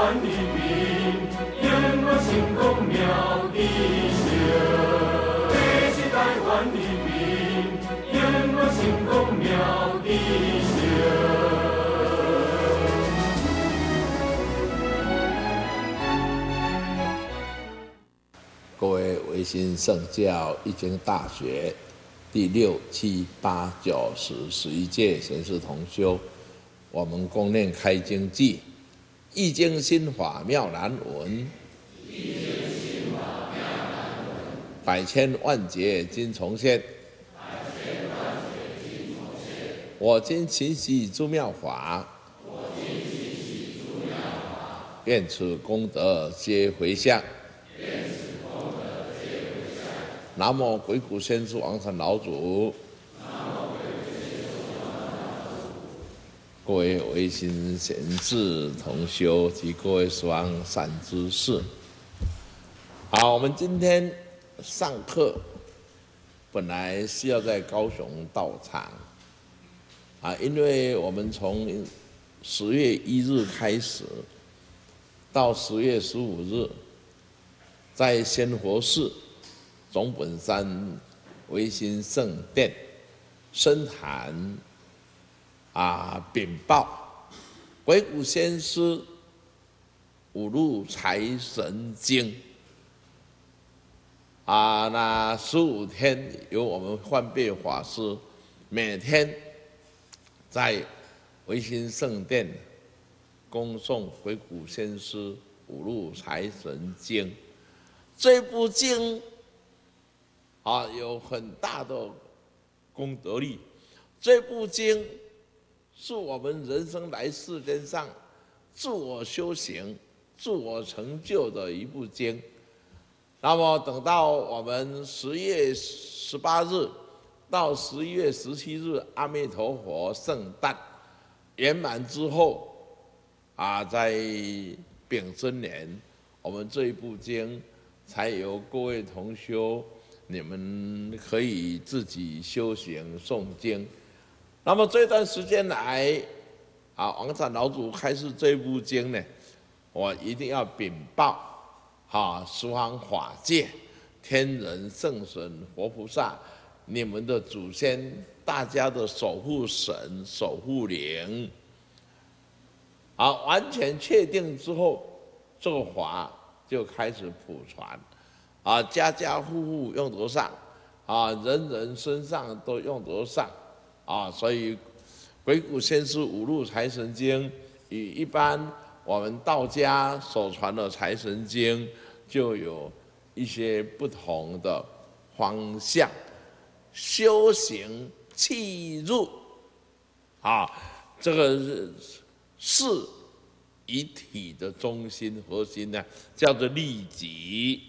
万里兵，永我成功妙的秀。这是台湾的兵，永我成功妙的秀。各位维新圣教一经大学第六、七、八、九、十、十一届贤士同修。我们共念开经记，易经心法妙难闻，百千万劫金重现，我今勤习诸妙法，愿此功德皆回向。南无鬼谷先师王禅老祖。各位唯心贤智同修及各位十方善知识，好，我们今天上课本来是要在高雄到场，啊，因为我们从十月一日开始到十月十五日，在仙佛寺总本山唯心圣殿深坛。啊！禀报鬼谷先师五路财神经啊，那十五天由我们幻变法师每天在维新圣殿恭送鬼谷先师五路财神经这部经啊，有很大的功德力，这部经。是我们人生来世间上自我修行、自我成就的一部经。那么等到我们十月十八日到十一月十七日，阿弥陀佛圣诞圆满之后，啊，在丙申年，我们这一部经才由各位同修，你们可以自己修行诵经。那么这段时间来，啊，王禅老祖开始这部经呢，我一定要禀报，啊，十方法界、天人圣神、佛菩萨，你们的祖先、大家的守护神、守护灵，好，完全确定之后，这个法就开始普传，啊，家家户户用得上，啊，人人身上都用得上。啊，所以鬼谷先师五路财神经与一般我们道家所传的财神经就有一些不同的方向，修行气入啊，这个是一体的中心核心呢，叫做利己，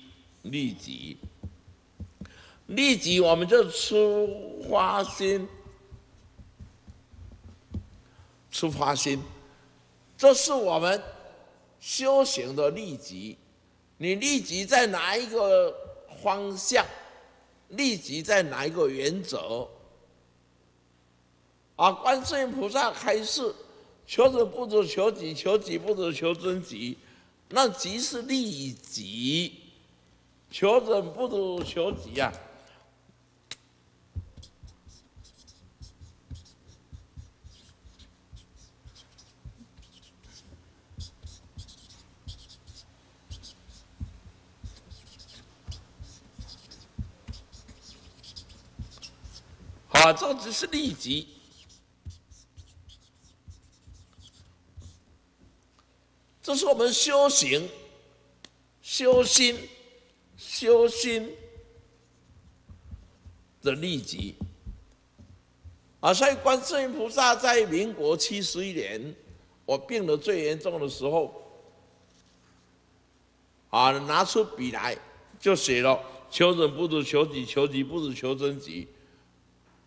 利己，利己，我们就出花心。出发心，这是我们修行的利己。你利己在哪一个方向？利己在哪一个原则？啊，观世音菩萨开示：求者不如求己，求己不如求真己。那己是利己，求者不如求己呀。啊，这只是利己，这是我们修行、修心、修心的利己。啊，所以观世音菩萨在民国七十一年，我病得最严重的时候，啊，拿出笔来就写了：求人不如求己，求己不如求真己。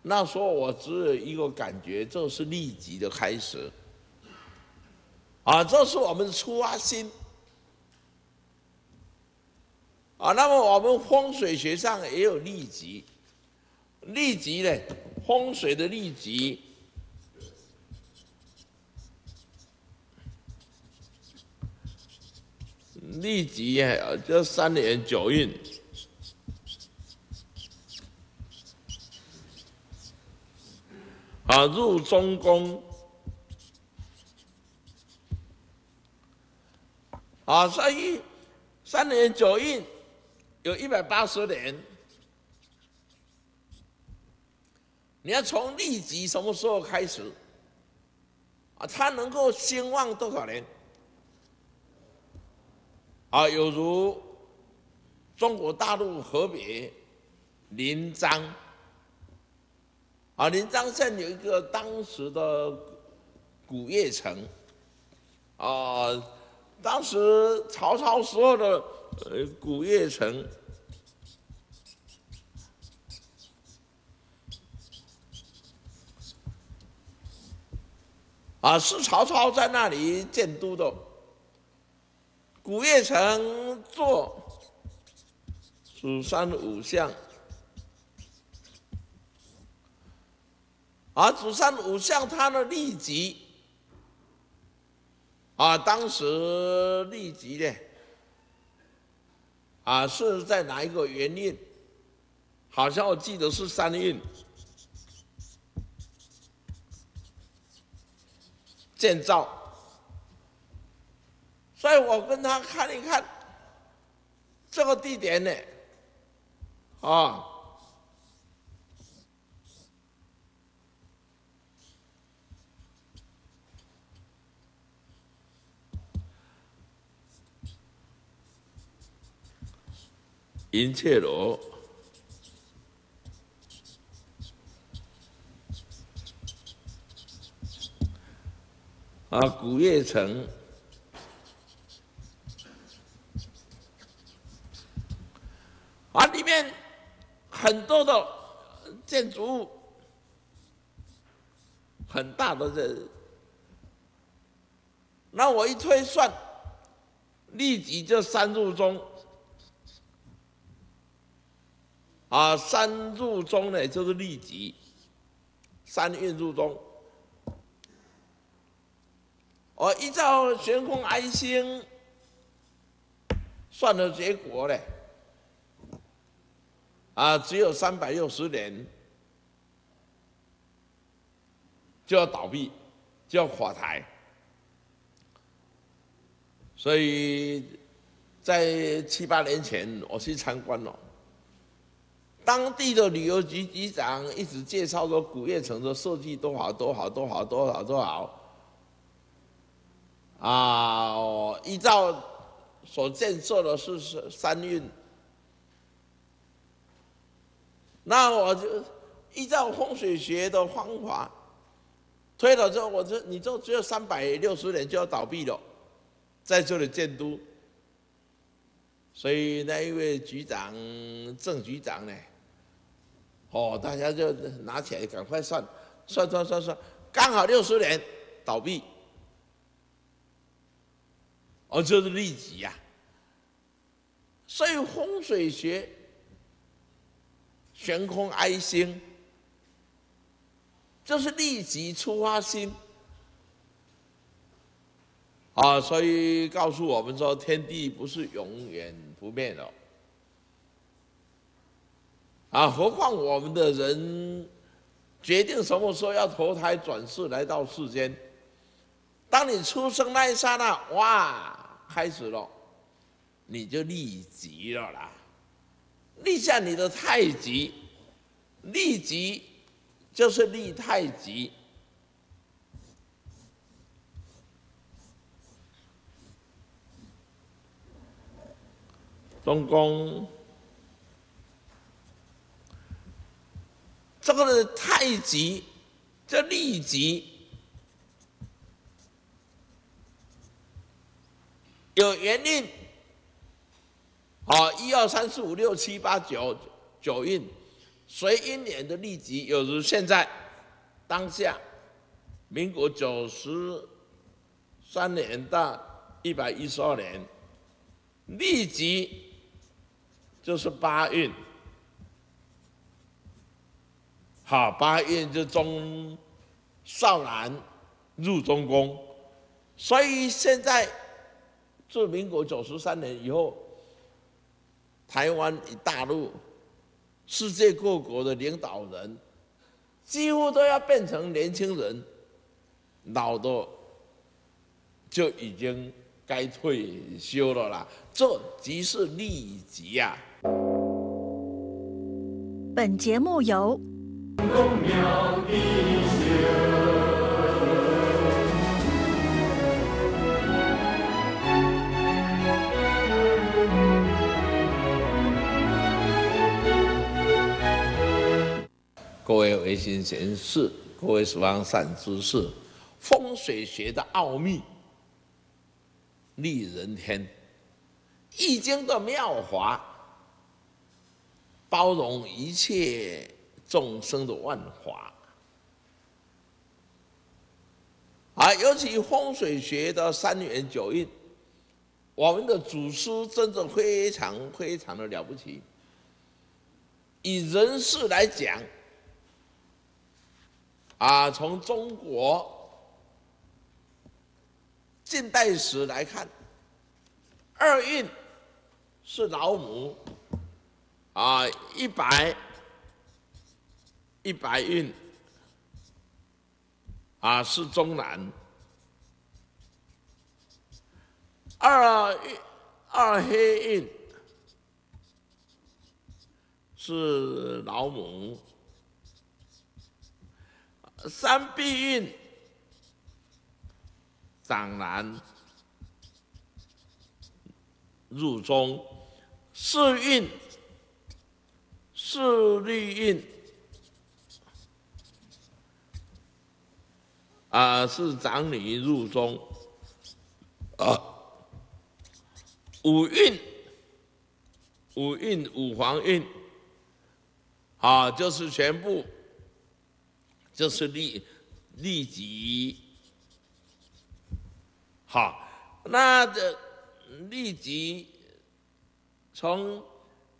那时候我只有一个感觉，这是利己的开始，啊，这是我们的出发心，啊，那么我们风水学上也有利己，利己呢，风水的利己，立即就三年九运，啊，入中宫，啊，所以三年九运有一百八十年，你要从立即什么时候开始？啊，他能够兴旺多少年？啊，有如中国大陆河北临漳，啊，临漳县有一个当时的古邺城，啊，当时曹操时候的呃古邺城，啊，是曹操在那里建都的。古邺城坐蜀山五相，而祖山五项他的立即啊，当时立即的啊是在哪一个元运？好像我记得是三运建造。所以我跟他看一看这个地点呢，啊，银雀楼啊，古月城。啊，里面很多的建筑物，很大的这，那我一推算，立即就三入中，啊，三入中呢就是立即，三运入中，我依照悬空哀星算的结果呢。啊，只有三百六十年就要倒闭，就要垮台，所以在七八年前我去参观了，当地的旅游局局长一直介绍说古月城的设计多好多好多好多好多好，啊，依照所建设的是是三运。那我就依照风水学的方法推了之后，我就你就只有三百六十年就要倒闭了，在这里建都，所以那一位局长郑局长呢，哦，大家就拿起来赶快算，算算算算，刚好六十年倒闭，哦，就是利己呀，所以风水学。悬空哀心，就是立即出发心啊！所以告诉我们说，天地不是永远不变的啊！何况我们的人决定什么时候要投胎转世来到世间，当你出生那一刹那，哇，开始了，你就立即了啦。立下你的太极，立极就是立太极。中宫这个是太极叫立极，有原令。好，一二三四五六七八九九运，随一年的利吉，有如现在当下，民国九十三年到一百一十二年，利吉就是八运，好，八运就中少南入中宫，所以现在自民国九十三年以后，台湾与大陆、世界各国的领导人，几乎都要变成年轻人，老的就已经该退休了啦。这即是利己呀。本节目由。各位维新贤士，各位十方善知识，风水学的奥秘，利人天，易经的妙法，包容一切众生的万法，啊，尤其风水学的三元九运，我们的祖师真的非常非常的了不起，以人事来讲。啊，从中国近代史来看，二运是老母，啊，一百一百运。啊是中南，二二黑运。是老母。三必运，长男。入中；四运，四绿运，啊，是长女入中；啊，五运，五运五黄运，啊，就是全部。就是利利己，好，那这利己从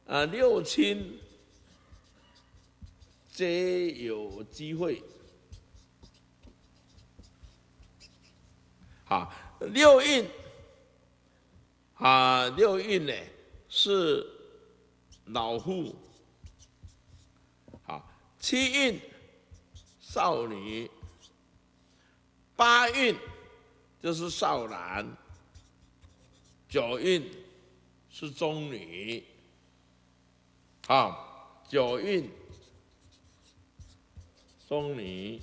啊六亲皆有机会，啊六运啊六运呢是老妇，好七运。少女，八运就是少男，九运是中女，啊，九运中女。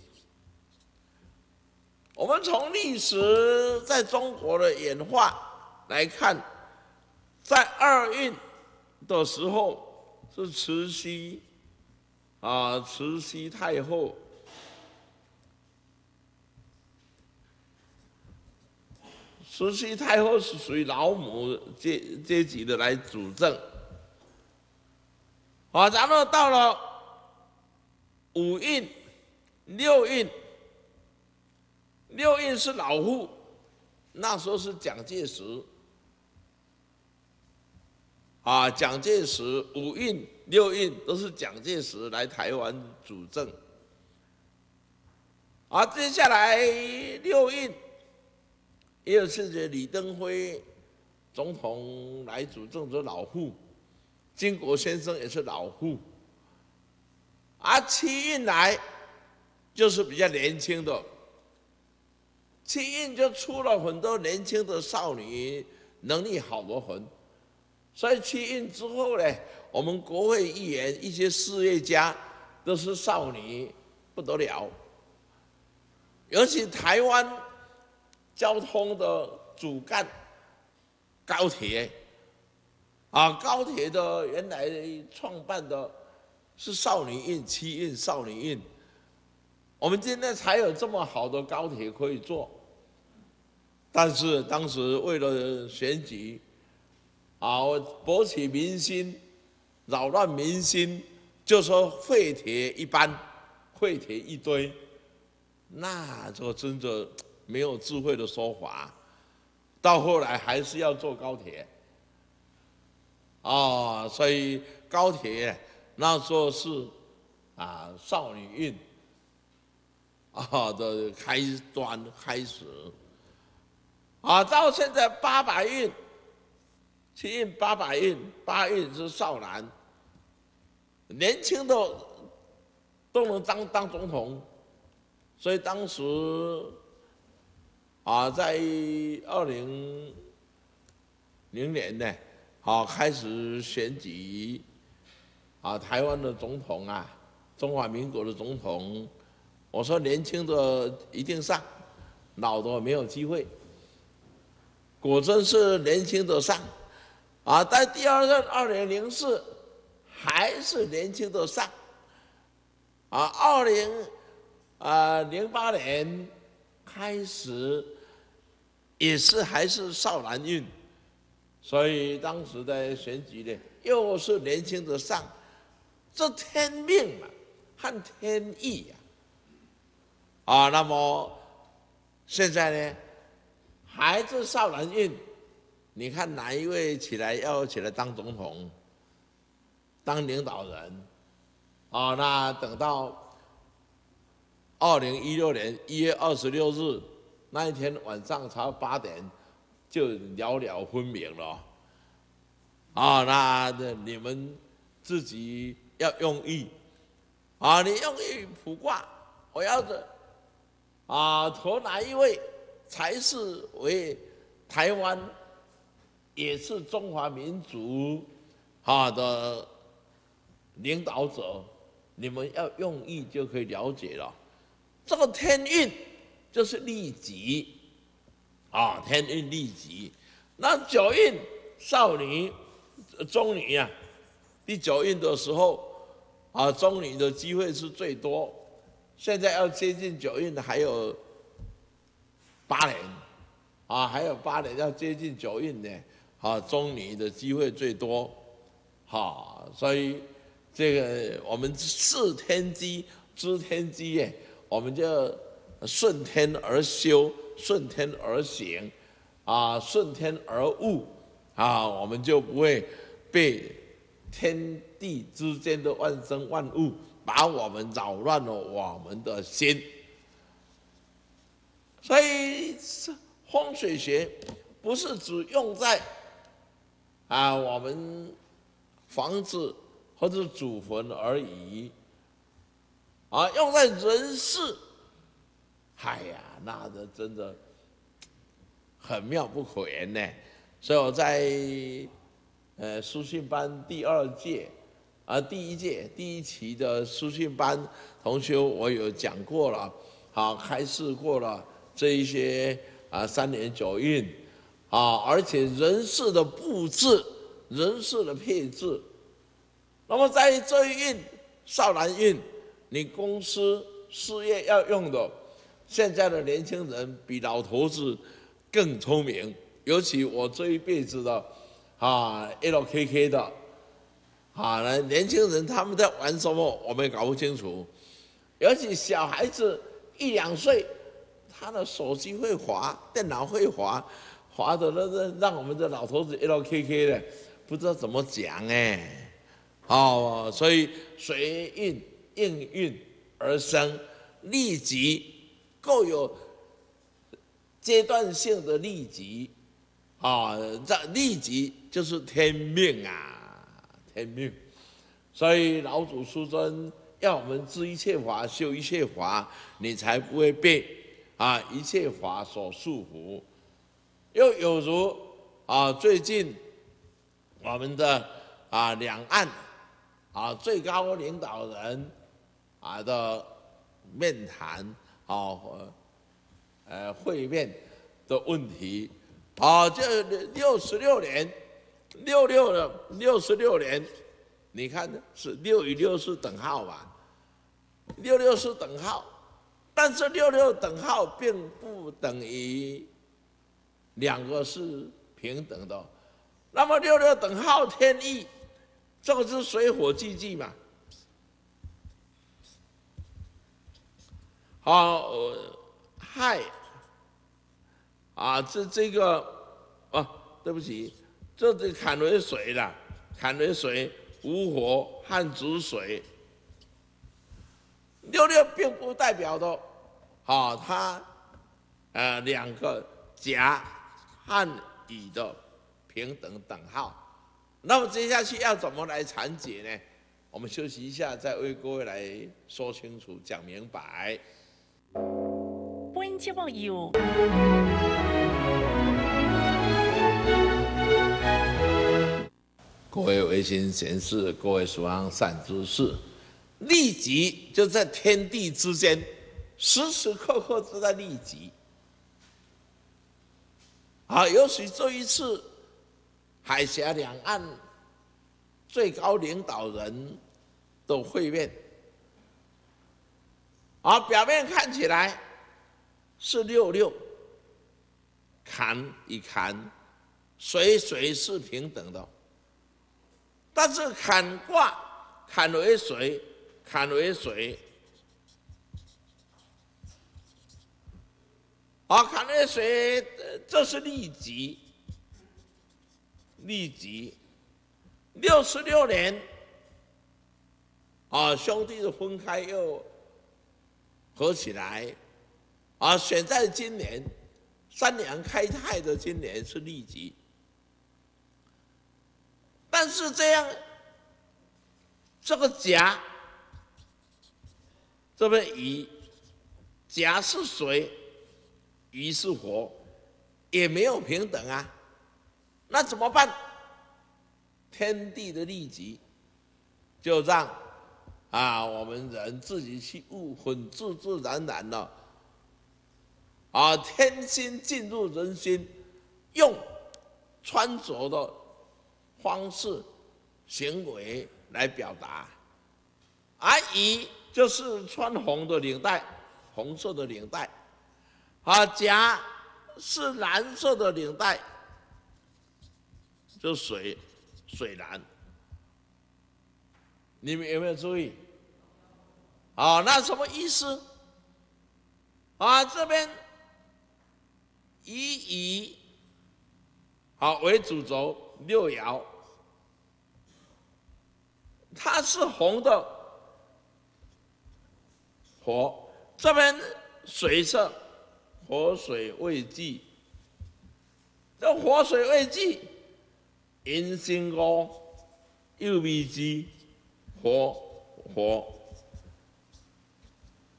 我们从历史在中国的演化来看，在二运的时候是慈禧，啊，慈禧太后。慈禧太后是属于老母阶阶级的来主政，啊，然后到了五运、六运，六运是老户，那时候是蒋介石，啊，蒋介石五运、六运都是蒋介石来台湾主政，啊，接下来六运。也有次这李登辉总统来主政的老户，金国先生也是老户，啊七运来就是比较年轻的，七运就出了很多年轻的少女，能力好得很，所以七运之后呢，我们国会议员一些事业家都是少女不得了，尤其台湾。交通的主干，高铁，啊，高铁的原来创办的是少女运、七运、少女运，我们今天才有这么好的高铁可以坐。但是当时为了选举，啊，博取民心，扰乱民心，就说废铁一班，废铁一堆，那就真的。没有智慧的说法，到后来还是要坐高铁，啊，所以高铁那时候是啊少女运啊的开端开始，啊，到现在八百运，七运八百运，八运是少男，年轻的都能当当总统，所以当时啊，在二零零年呢，好开始选举啊，台湾的总统啊，中华民国的总统，我说年轻的一定上，老的没有机会。果真是年轻的上，啊，但第二任二零零四还是年轻的上，啊，二零啊零八年开始也是还是少男运，所以当时的选举呢又是年轻的上，这天命啊和天意呀，啊，那么现在呢？孩子少男运，你看哪一位起来要起来当总统、当领导人？啊，那等到二零一六年一月二十六日那一天晚上才八点，就寥寥分明了。啊，那你们自己要用意，啊，你用意卜卦，我要的啊，投哪一位？才是为台湾，也是中华民族啊的领导者，你们要用意就可以了解了。这个天运就是利己啊，天运利己。那九运少女、中女呀，第九运的时候啊，中女的机会是最多。现在要接近九运的还有。八年，啊，还有八年要接近九运呢，啊，中女的机会最多，好，所以这个我们视天机知天机耶，我们就顺天而修，顺天而行，啊，顺天而悟，啊，我们就不会被天地之间的万生万物把我们扰乱了我们的心。所以风水学不是只用在啊我们房子或者祖坟而已，啊用在人世，哎呀，那的真的很妙不可言呢。所以我在呃书信班第二届啊第一届第一期的书信班同学，我有讲过了，好开示过了。这一些啊，三年九运啊，而且人事的布置、人事的配置，那么在这一运少男运，你公司事业要用的，现在的年轻人比老头子更聪明，尤其我这一辈子的啊，LKK 的啊，年轻人他们在玩什么，我们也搞不清楚，尤其小孩子一两岁。他的手机会滑，电脑会滑，滑的那那让我们的老头子 LKK 的不知道怎么讲哎，哦，所以随运应运而生，利己够有阶段性的利己，啊，这利己就是天命啊，天命，所以老祖师尊要我们知一切法，修一切法，你才不会被。啊，一切法所束缚，又有如啊，最近我们的啊两岸啊最高领导人啊的面谈啊呃会面的问题啊，这六十六年六六的六十六年，你看是六与六是等号吧？六六是等号。但是六六等号并不等于两个是平等的，那么六六等号天意，这个是水火既济嘛？好，亥啊，这这个啊，对不起，这这坎为水的，坎为水，无火汉子水。六六并不代表的，好，它，呃，两个甲汉乙的平等等号。那么接下去要怎么来阐解呢？我们休息一下，再为各位来说清楚、讲明白。本节目由各位维新贤士，各位蜀方善知识，利己就在天地之间，时时刻刻都在利己。啊，尤其这一次海峡两岸最高领导人的会面，啊，表面看起来是六六，坎与坎，水水是平等的。但是坎卦，坎为水，坎为水，啊，坎为水，这是利己，利己。六十六年，啊，兄弟的分开又合起来，啊，选在今年，三娘开泰的今年是利己。但是这样，这个甲，这边乙，甲是水，乙是火，也没有平等啊，那怎么办？天地的利己，就让啊我们人自己去悟，很自自然然的，啊天心进入人心，用穿着的。方式、行为来表达，而乙就是穿红的领带，红色的领带，啊，甲是蓝色的领带，就水水蓝，你们有没有注意？啊，那什么意思？啊，这边以乙好为主轴，六爻。它是红的火，这边水色，火水未济，这火水未济，阴心火，又未济，火火，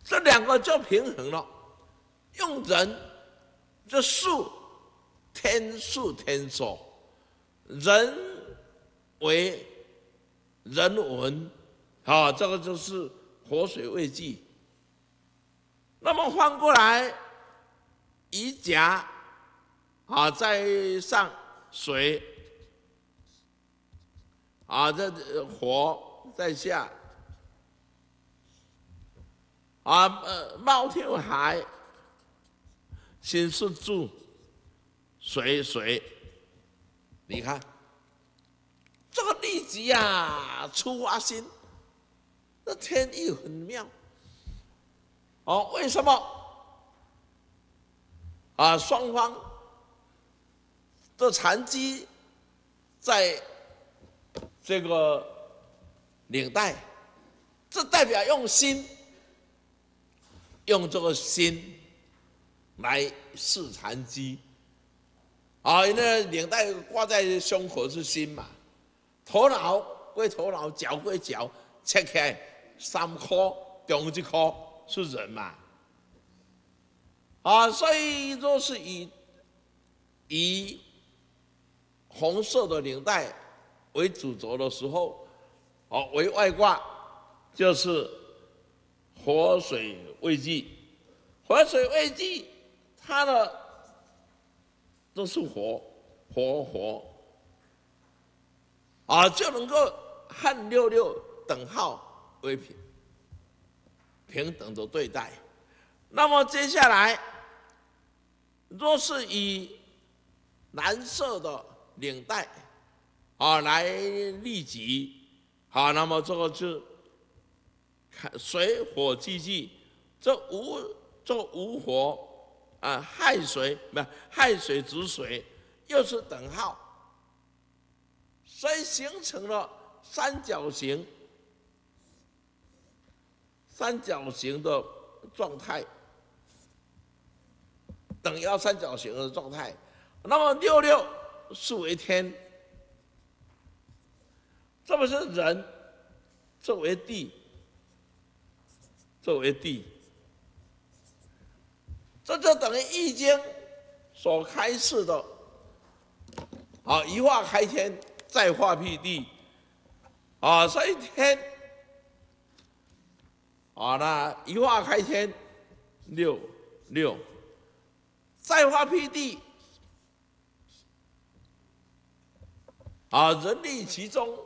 这两个就平衡了。用人这数天数天数，人为。人文，啊，这个就是活水未济。那么换过来，乙甲，啊，在上水，啊，这火在下，啊，呃，冒天海，心是住，水水，你看。这个例子呀，出发心，那天意很妙。哦，为什么？啊，双方的残疾在这个领带，这代表用心，用这个心来试残疾。啊，那领带挂在胸口是心嘛？头脑归头脑，脚归脚，切开三颗，中一颗是人嘛？啊，所以若是以以红色的领带为主轴的时候，哦，为外挂就是火水未济，火水未济，它的都是火，火火。啊，就能够和六六等号为平平等的对待。那么接下来，若是以蓝色的领带啊来立即，好，那么这个就看水火既济，这无这无火啊亥水不亥水子水又是等号。所以形成了三角形，三角形的状态，等腰三角形的状态，那么六六是为天，这不是人，这为地，这为地，这就等于《易经》所开示的。啊，一化开天，再化辟地，啊，所以天，啊，那一化开天，六六，再化辟地。啊，人力其中，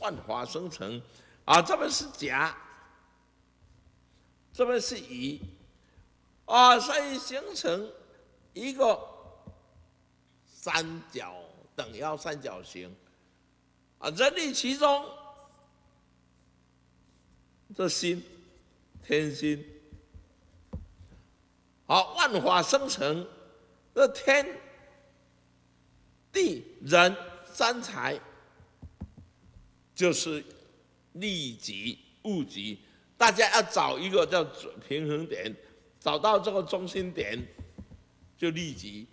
万法生成。啊，这边是甲，这边是乙。啊，所以形成一个三角等腰三角形。啊，人力其中，这心，天心。好，万法生成，这天地人。三才就是利己物己，大家要找一个叫平衡点，找到这个中心点就利己。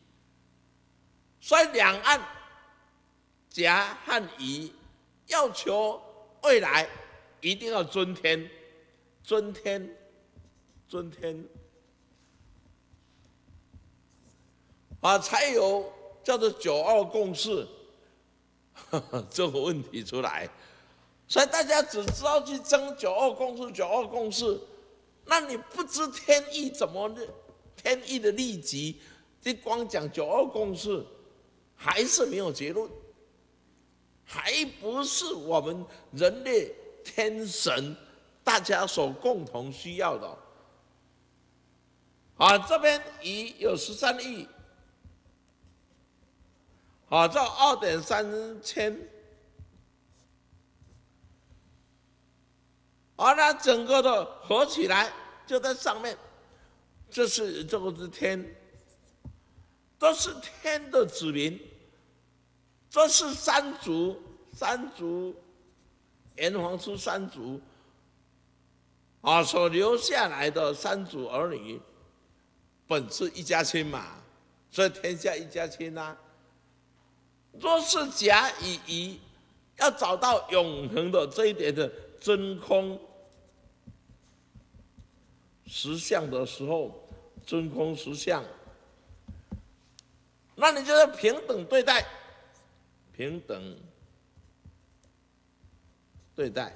所以两岸甲和乙要求未来一定要尊天，尊天，尊天啊，才有叫做九二共识。这个问题出来，所以大家只知道去争九二共识，九二共识，那你不知天意怎么的，天意的利己，你光讲九二共识，还是没有结论，还不是我们人类天神大家所共同需要的。啊，这边已有十三亿。啊，这二点三千，啊，那整个的合起来就在上面，这是这个是天，都是天的子民，这是三族，三族，炎黄出三族，啊，所留下来的三族儿女，本是一家亲嘛，所以天下一家亲呐。若是甲乙乙要找到永恒的这一点的真空实相的时候，真空实相，那你就要平等对待，平等对待，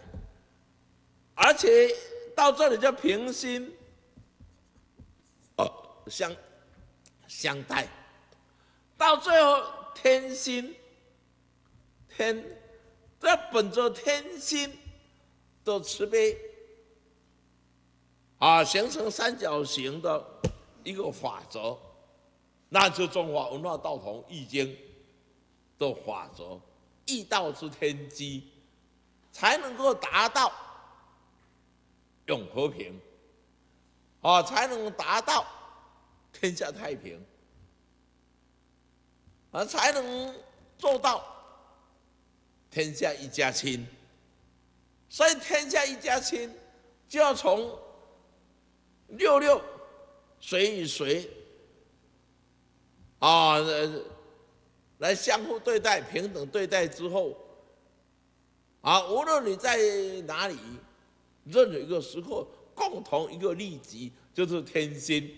而且到这里就平心，哦，相相待，到最后。天心，天，这本着天心的慈悲，啊，形成三角形的一个法则，那就中华文化道统易经的法则，易道之天机，才能够达到永和平，啊，才能达到天下太平。啊才能做到天下一家亲，所以天下一家亲就要从六六谁与谁啊来相互对待、平等对待之后，啊，无论你在哪里，任何一个时刻，共同一个利己，就是天心，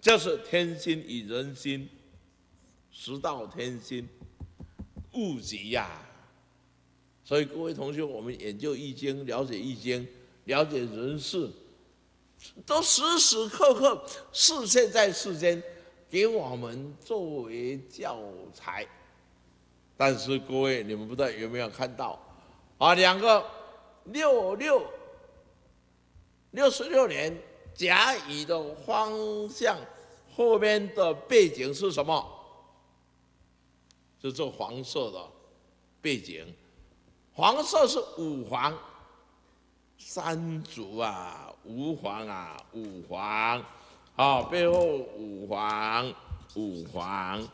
就是天心与人心。十道天心，物极呀！所以各位同学，我们研究易经、了解易经、了解人事，都时时刻刻视现在世间，给我们作为教材。但是各位，你们不知道有没有看到啊？两个六六六十六年甲乙的方向后面的背景是什么？就这黄色的背景，黄色是五黄三足啊，五黄啊，五黄，啊，背后五黄五黄，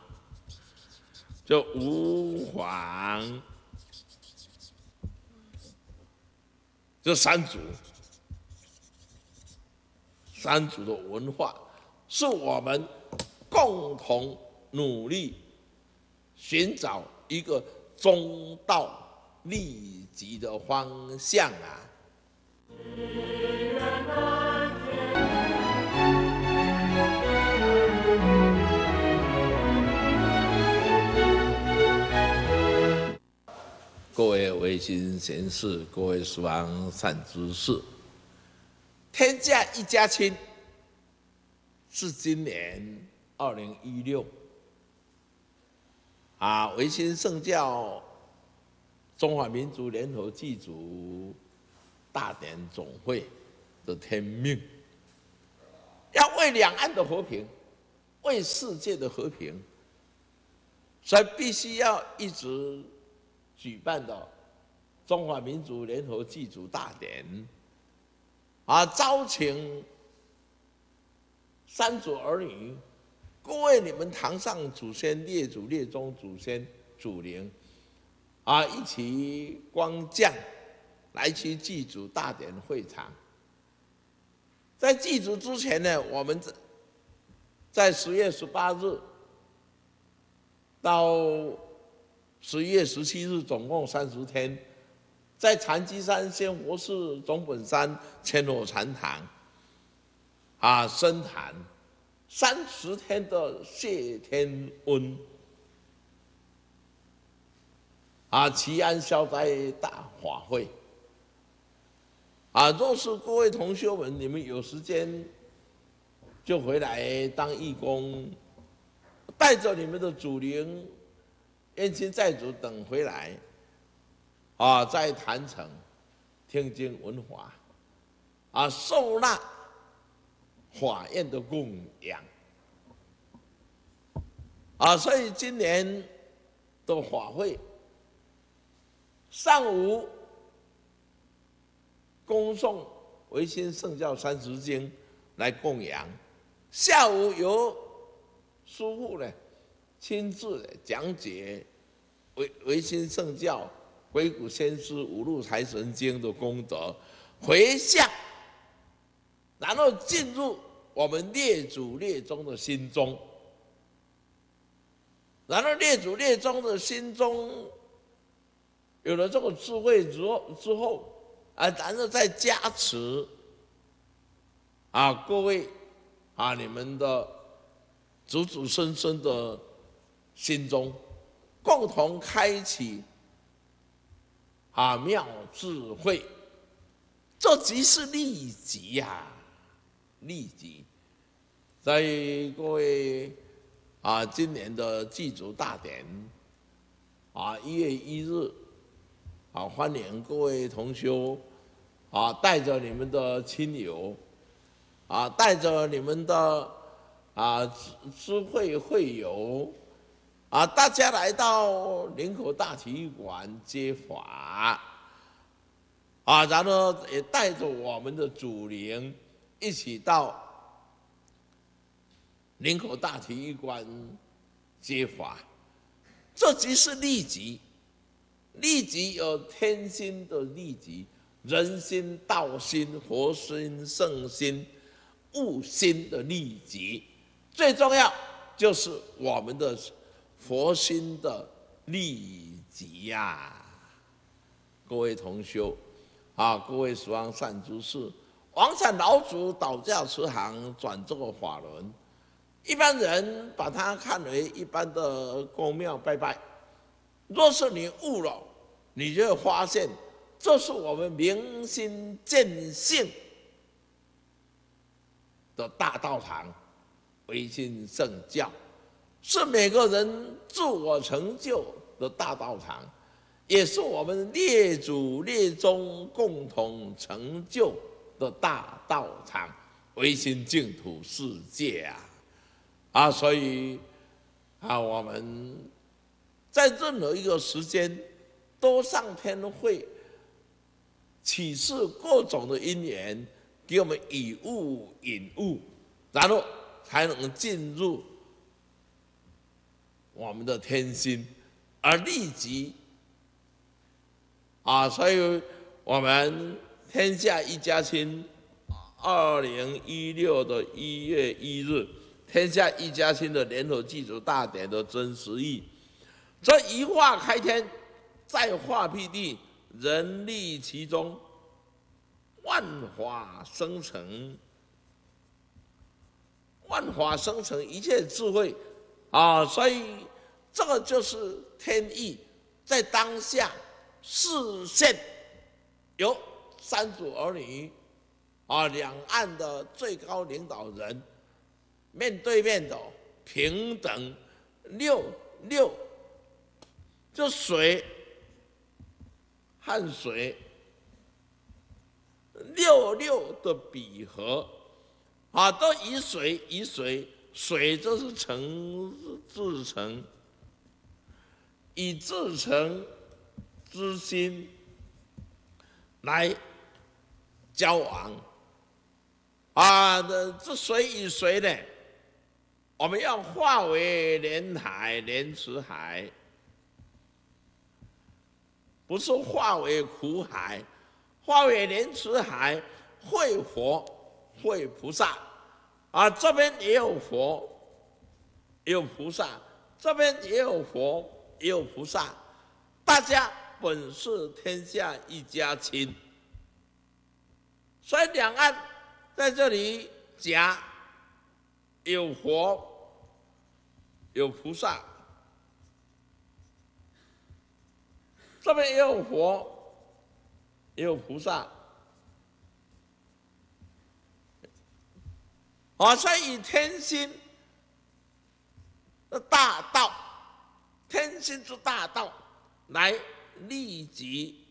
就五黄，这三足，三族的文化是我们共同努力。寻找一个中道利己的方向啊！各位维新贤士，各位书王善知识，天下一家亲。是今年二零一六。啊，维新圣教中华民族联合祭祖大典总会的天命，要为两岸的和平，为世界的和平，所以必须要一直。举办的中华民族联合祭祖大典，啊，招请三祖儿女，各位你们堂上祖先、列祖、列宗祖先、祖灵，啊，一起光降来去祭祖大典会场。在祭祖之前呢，我们在在十月十八日到。十一月十七日，总共三十天，在禅机山仙佛寺总本山千罗禅堂，啊，深谈三十天的谢天恩，啊，祈安消灾大法会，啊，若是各位同学们，你们有时间，就回来当义工，带着你们的祖灵。冤亲债主等回来，啊，在坛城听经闻法，啊，受纳法院的供养，啊，所以今年的法会上午恭送维新圣教三十经来供养，下午由师父呢。亲自讲解唯唯心圣教、鬼谷先师五路财神经的功德回向，然后进入我们列祖列宗的心中，然后列祖列宗的心中有了这个智慧之后之后，啊，然后再加持啊，各位啊，你们的祖祖孙孙的。心中共同开启啊妙智慧，这即是利己呀，利己。在各位啊，今年的祭祖大典啊，一月一日啊，欢迎各位同修啊，带着你们的亲友啊，带着你们的啊知会会友。啊！大家来到林口大体育馆接法，啊，然后也带着我们的祖灵一起到林口大体育馆接法，这即是利己。利己有天心的利己，人心、道心、佛心、圣心、悟心的利己，最重要就是我们的。佛心的利己呀，各位同修啊，各位十方善知识，王禅老祖倒驾慈航，转这个法轮，一般人把它看为一般的公庙拜拜。若是你悟了，你就会发现，这是我们明心见性的大道场，唯心圣教。是每个人自我成就的大道场，也是我们列祖列宗共同成就的大道场，唯心净土世界啊！啊，所以啊，我们在任何一个时间都上天会启示各种的因缘，给我们以物引物，然后才能进入。我们的天心，而立即啊，所以我们天下一家亲，二零一六的一月一日，天下一家亲的联合祭祖大典的真实意，这一化开天，再化辟地，人立其中，万法生成，万法生成一切智慧啊！所以这个就是天意，在当下视现有三组儿女啊，两岸的最高领导人面对面的平等六六，就水汗水六六的比合啊，都以水以水，水就是成自成，以自成之心来交往。啊，这这水与水呢？我们要化为连海、连池海，不是化为苦海，化为连池海，会佛、会菩萨，啊，这边也有佛，也有菩萨，这边也有佛，也有菩萨，大家本是天下一家亲，所以两岸在这里讲有佛。有菩萨，这边也有佛，也有菩萨，啊，所以天心的大道，天心之大道，来立即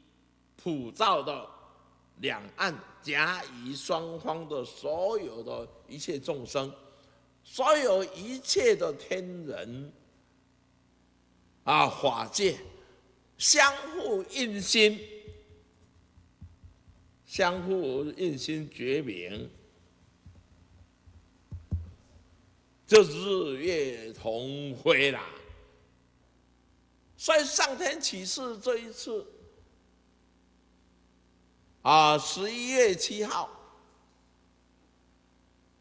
普照的两岸甲乙双方的所有的一切众生。所有一切的天人啊，法界相互印心，相互印心觉明，就日月同辉啦。所以上天启示这一次啊，十一月七号。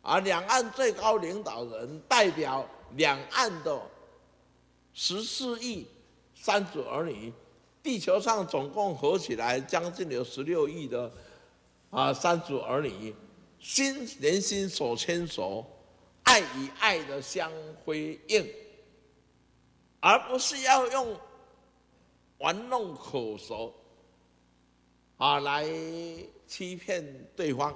啊两岸最高领导人代表两岸的十四亿三组儿女，地球上总共合起来将近有十六亿的啊三组儿女，心连心手牵手，爱与爱的相辉映，而不是要用玩弄口舌啊来欺骗对方，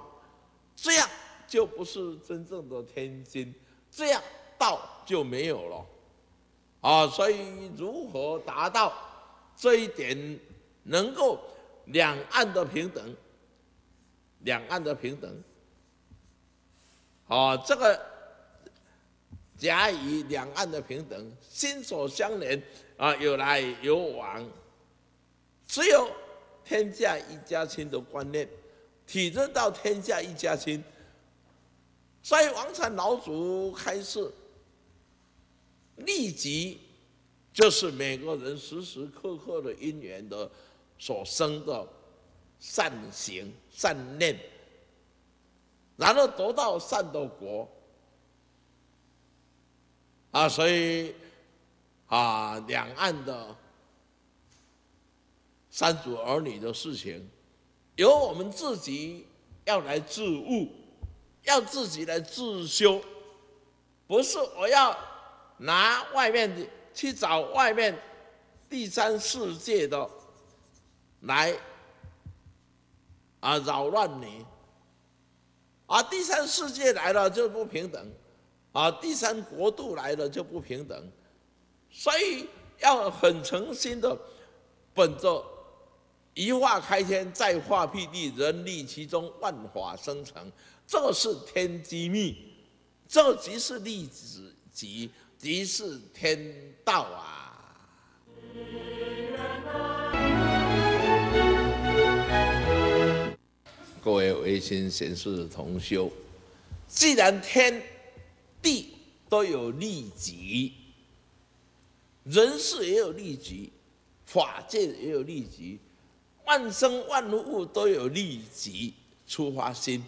这样。就不是真正的天津，这样道就没有了，啊，所以如何达到这一点，能够两岸的平等，两岸的平等，啊，这个甲乙两岸的平等，心手相连啊，有来有往，只有天下一家亲的观念，体认到天下一家亲。所以王禅老祖开示，立即就是每个人时时刻刻的因缘的所生的善行善念，然后得到善的果啊！所以啊，两岸的三祖儿女的事情，由我们自己要来自悟。要自己来自修，不是我要拿外面的去找外面第三世界的来啊扰乱你，啊第三世界来了就不平等，啊第三国度来了就不平等，所以要很诚心的本着一化开天，再化辟地，人力其中，万法生成。这是天机密，这即是粒子即即是天道啊！各位唯心贤士同修，既然天地都有利己，人事也有利己，法界也有利己，万生万物都有利己出发心。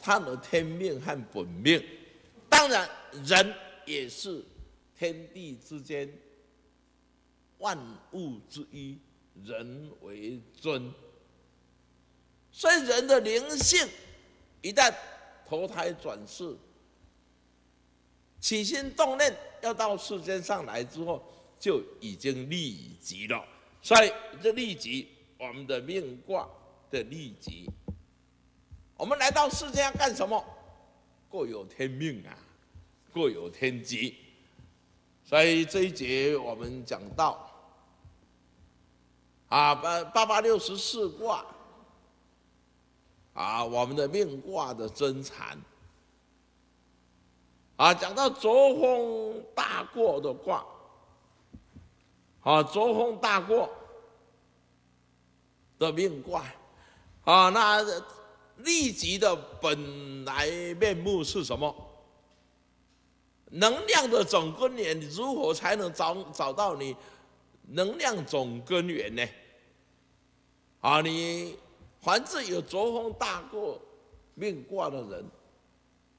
他的天命和本命，当然人也是天地之间万物之一，人为尊。所以人的灵性一旦投胎转世，起心动念要到世间上来之后，就已经立即了。所以这立即，我们的命卦的立即，我们来到世间要干什么？各有天命啊，各有天机。所以这一节我们讲到，啊八八八六十四卦，啊我们的命卦的真禅，啊讲到卓风大过的卦，啊卓风大过的命卦，啊那立即的本来面目是什么？能量的总根源，你如何才能找找到你能量总根源呢？啊，你凡是有作风大过命卦的人，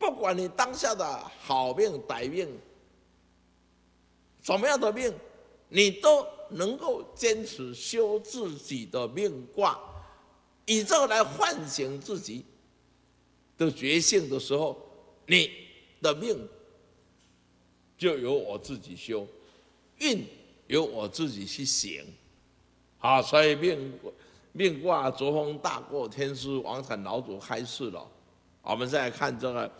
不管你当下的好命歹命，什么样的命，你都能够坚持修自己的命卦，以这个来唤醒自己的觉性的时候，你的命。就由我自己修，运由我自己去行，好，所以命命卦作风大过天师王禅老祖开示了。我们再来看这个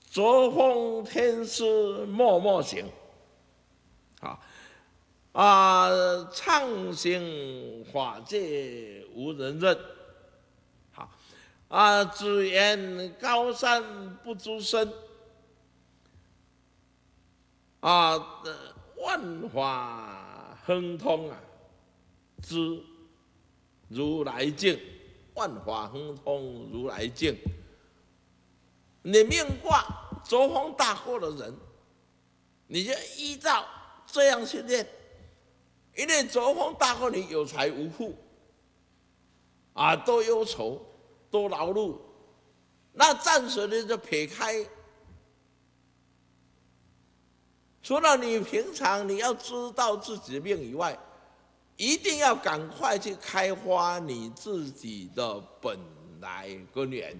作风天师默默行，啊啊，畅行法界无人认，好啊，只言高山不足深。啊，万法亨通啊，知如来境，万法亨通如来境。你命卦作风大过的人，你就依照这样去练，因为作风大过你有财无富，啊，多忧愁，多劳碌，那暂时的就撇开。除了你平常你要知道自己的命以外，一定要赶快去开发你自己的本来根源。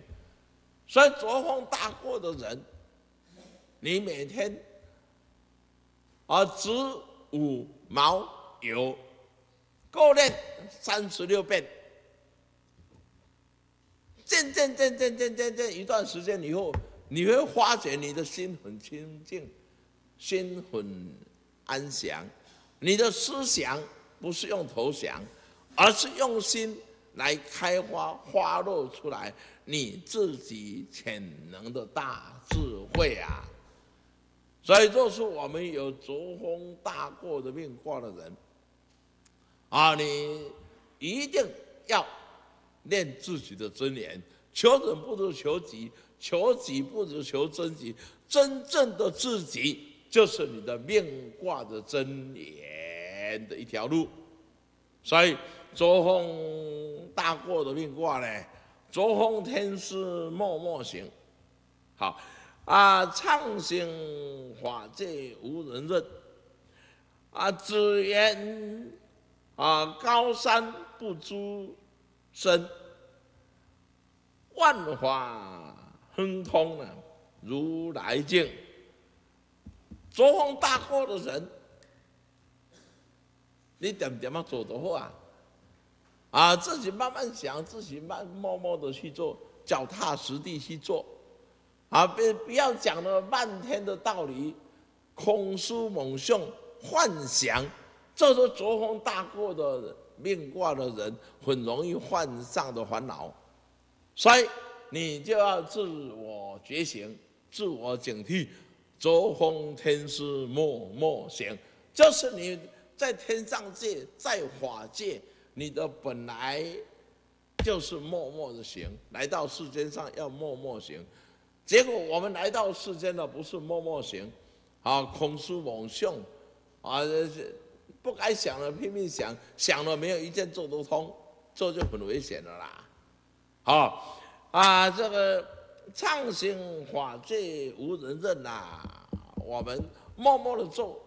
所以作风大过的人，你每天啊子午卯酉够练三十六遍，渐渐渐渐渐渐渐一段时间以后，你会发觉你的心很清净。心很安详，你的思想不是用头想，而是用心来开花花落出来你自己潜能的大智慧啊！所以，若是我们有作风大过的命卦的人，啊，你一定要练自己的尊严，求人不如求己，求己不如求真己，真正的自己。就是你的命卦的真言的一条路，所以作风大过的命卦呢，作风天师默默行，好啊，畅行法界无人认，啊，只言啊高山不足深，万法亨通啊，如来境。作风大过的人，你点点嘛做的好啊？啊，自己慢慢想，自己慢默默的去做，脚踏实地去做，啊，别不要讲了漫天的道理，空思猛想幻想，这是作风大过的命卦的人，很容易患上的烦恼。所以你就要自我觉醒，自我警惕。作风天师默默行，就是你在天上界，在法界，你的本来就是默默的行。来到世间上要默默行，结果我们来到世间的不是默默行，啊，空思猛想，啊，不该想的拼命想，想了没有一件做得通，这就很危险的啦。好，啊，这个。畅行法界无人认呐，我们默默的做，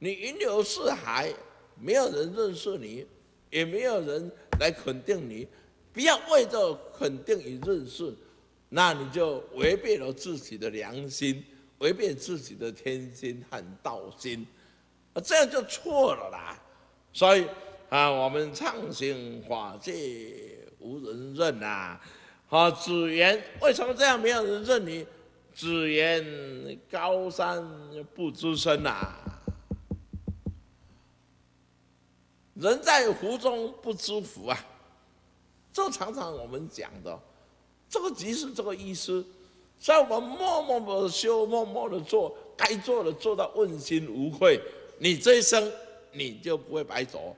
你云游四海没有人认识你，也没有人来肯定你，不要为着肯定与认识，那你就违背了自己的良心，违背自己的天心和道心，啊，这样就错了啦。所以啊，我们畅行法界无人认呐，啊，只言为什么这样没有人认你？只言高山不知深呐。人在福中不知福啊，这常常我们讲的，这个即是这个意思。所以我们默默的修，默默的做，该做的做到问心无愧，你这一生你就不会白走。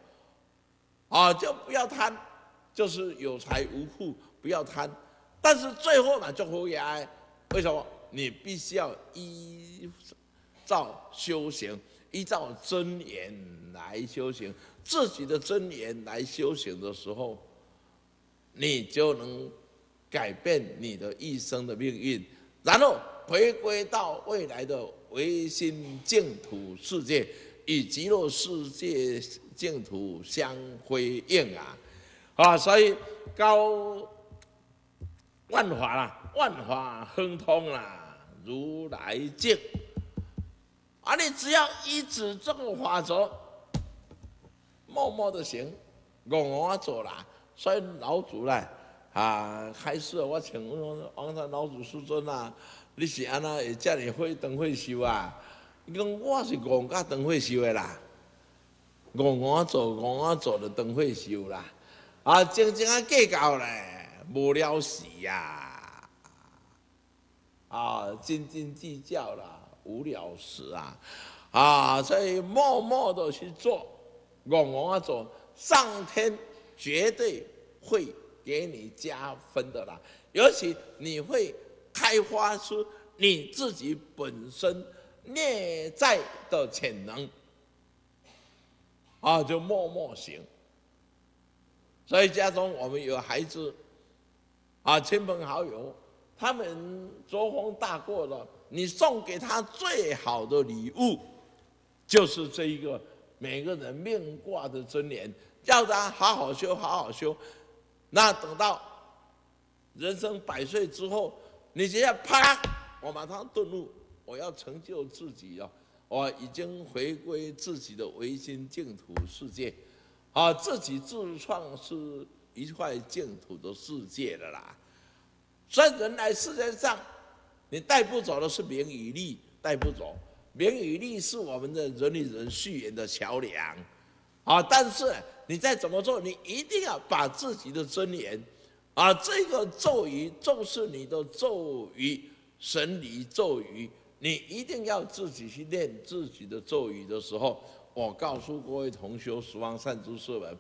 啊，就不要贪，就是有财无富，不要贪。但是最后呢，就会挨。为什么？你必须要依照修行，依照真言来修行。自己的真言来修行的时候，你就能改变你的一生的命运，然后回归到未来的唯心净土世界，与极乐世界净土相辉映啊！啊，所以高万法啦，万法亨通啦，如来净。啊，你只要依止这个法则。默默的行，戆戆做啦。所以老祖呢，啊，开始我请问王山老祖师尊啊，你是安那会遮尼会灯会修啊？伊讲我是戆甲灯会修的啦，戆戆做戆戆做的灯会修啦。啊，真正啊计较咧，无了事呀。啊，斤斤计较啦，无了事啊。啊，所以默默的去做。我我做，上天绝对会给你加分的啦。尤其你会开发出你自己本身内在的潜能，啊，就默默行。所以家中我们有孩子，啊，亲朋好友，他们作风大过了，你送给他最好的礼物，就是这一个。每个人命卦的尊严，叫他好好修，好好修。那等到人生百岁之后，你只要啪，我马上顿悟，我要成就自己哦，我已经回归自己的唯心净土世界，啊，自己自创是一块净土的世界的啦。所以人来世界上，你带不走的是名与利，带不走。名与利是我们的人与人续缘的桥梁，啊！但是你再怎么做，你一定要把自己的尊严，啊，这个咒语就是你的咒语，神理咒语，你一定要自己去念自己的咒语的时候，我告诉各位同学，十方善知识们，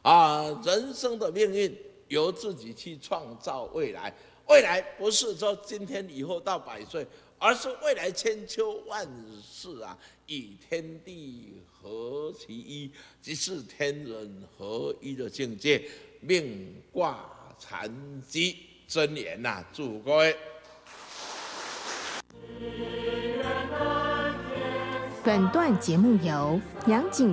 啊，人生的命运由自己去创造未来，未来不是说今天以后到百岁。而是未来千秋万世啊，以天地合其一，即是天人合一的境界。命卦禅机真言呐，祝各位。本段节目由杨景。